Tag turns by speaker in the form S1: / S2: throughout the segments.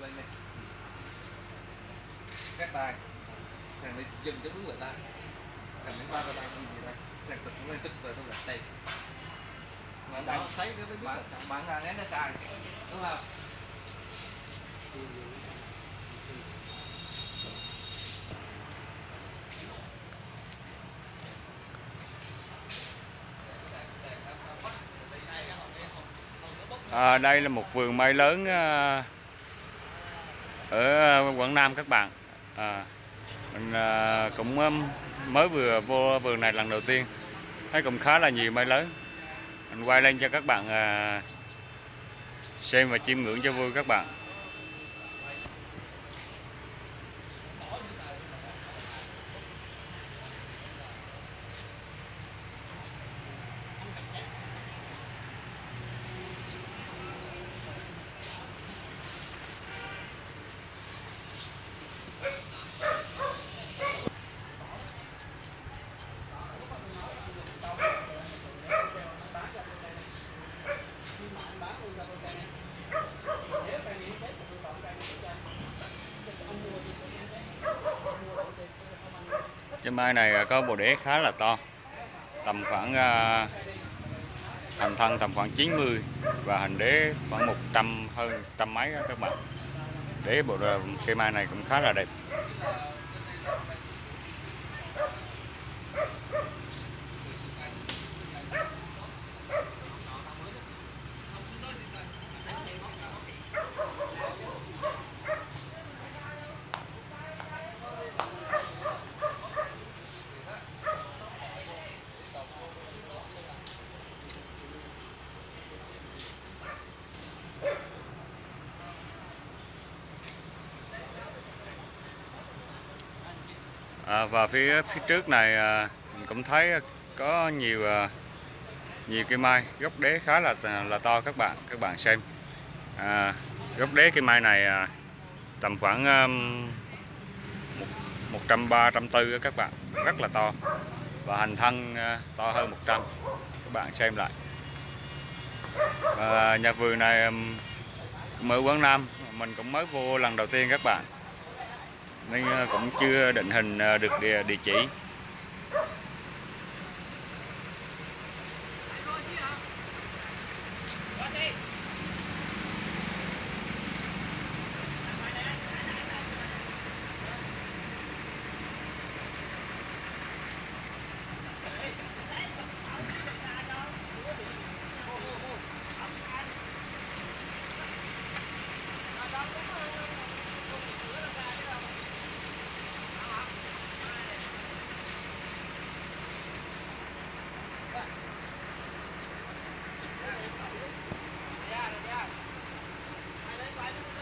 S1: lên đây. Các tay thằng này dừng cho đúng lại tay thằng này ba tay không gì đây? Thằng tụt lên tức rồi tôi lại đây. Mà đang
S2: thấy cái mới biết
S1: bạn bạn là nén nó cài đúng không?
S3: À, đây là một vườn mai lớn à, ở ờ, Quảng Nam các bạn. À, mình à, cũng mới vừa vô vườn này lần đầu tiên, thấy cũng khá là nhiều mai lớn. Mình quay lên cho các bạn à, xem và chiêm ngưỡng cho vui các bạn. Trên mai này à, có bộ đế khá là to, tầm khoảng à, hành thân tầm khoảng 90 và hành đế khoảng 100 hơn trăm mấy đó các bạn. Đế bộ cây mai này cũng khá là đẹp. À, và phía phía trước này à, mình cũng thấy có nhiều à, nhiều cây mai. Gốc đế khá là à, là to các bạn các bạn xem. À, gốc đế cây mai này à, tầm khoảng một trăm ba trăm tư các bạn. Rất là to và hành thân à, to hơn 100 các bạn xem lại. À, nhà vườn này mới ở Quảng Nam. Mình cũng mới vô lần đầu tiên các bạn nên ờ, cũng chưa định hình ờ, được địa, địa chỉ.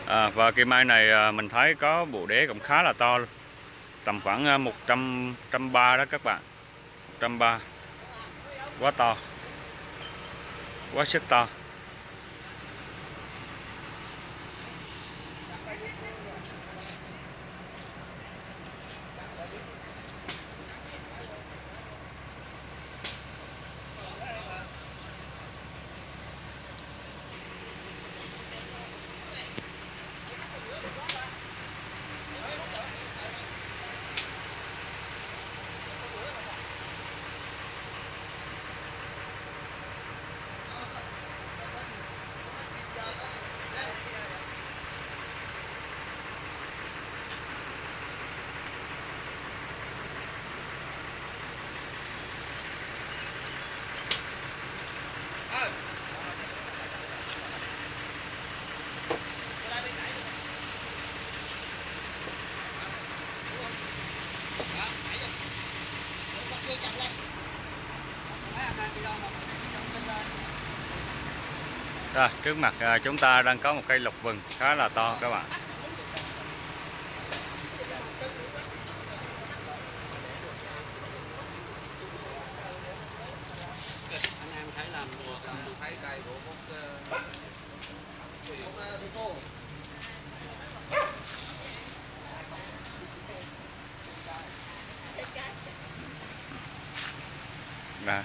S3: À, và cây mai này à, mình thấy có bộ đế cũng khá là to luôn. tầm khoảng à, 100 130 đó các bạn. 130 quá to. Quá sức to. Rồi, trước mặt à, chúng ta đang có một cây lộc vừng khá là to các bạn.
S2: anh em thấy làm mùa
S1: tôi thấy cây của một
S3: Là